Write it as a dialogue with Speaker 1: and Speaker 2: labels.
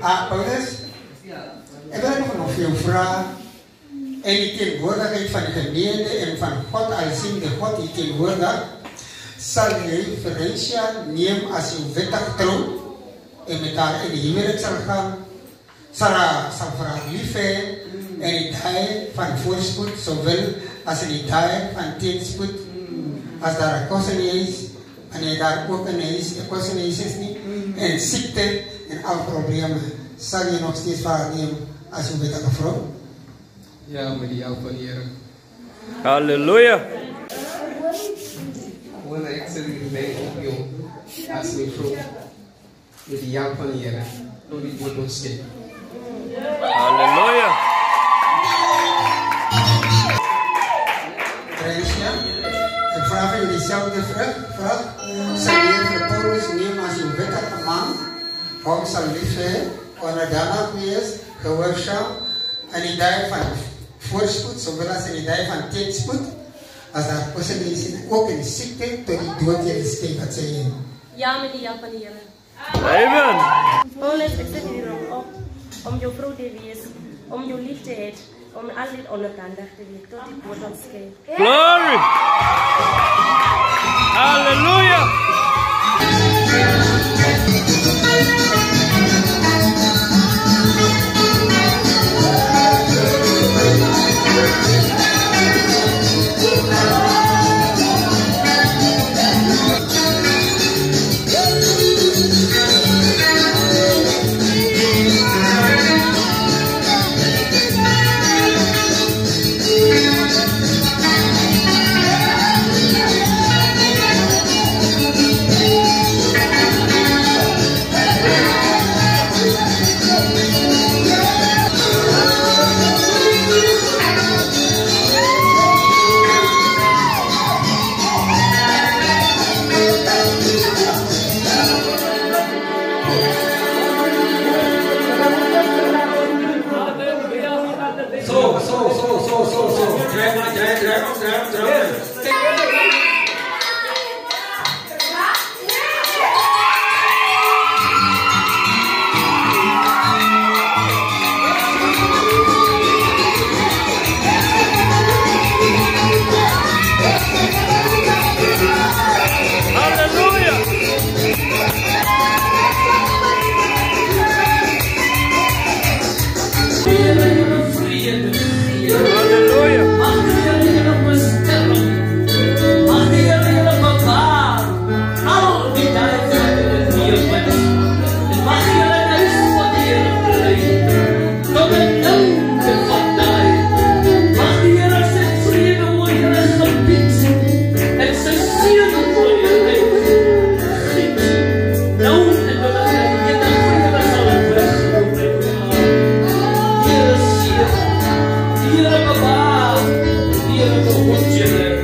Speaker 1: Ah, Paulus, ik wil nog nog veel vragen. En die tegenwoordigheid van de gemeente en van God als zien de God die tegenwoordig, zal je Ferencia nemen als uw wettig trouw en met haar in de hemel zal gaan. Zal haar voor haar lief hebben en die dag van voorspoed, zowel als in die dag van teenspoed, als daar een kosten is, en je daar ook een is, een kosten is, is niet, en ziekte en al problemen, zal je nog steeds waarnemen als uw wettige vrouw?
Speaker 2: Ja, met die van de Heer.
Speaker 3: Halleluja.
Speaker 2: Wanneer ik zit in mijn opnieuw, als mijn vrouw, met die help van de Heer, door die wordt ons.
Speaker 3: Halleluja.
Speaker 1: Ferencia, ik vraag je dezelfde vraag. vraag. Zal je voor Paulus nemen als uw wettige man? Om zal lief hebben, onderdanig wees, gehoorzaam, en die dag van voorspoed, zowel als in die dag van teenspoed, als daar kosten is, ook in de ziekte, tot die dood je is tegen wat zij je.
Speaker 4: Ja, met die help van die Here.
Speaker 3: Amen.
Speaker 4: Paulus, ek sit hier om op om jou vrou te wees, om jou lief te hê, om altyd onderdandig te wees tot die woord ons skep.
Speaker 3: Glory. beleza?
Speaker 5: Here, Baba, here, Baba, here,